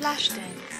Flashdance.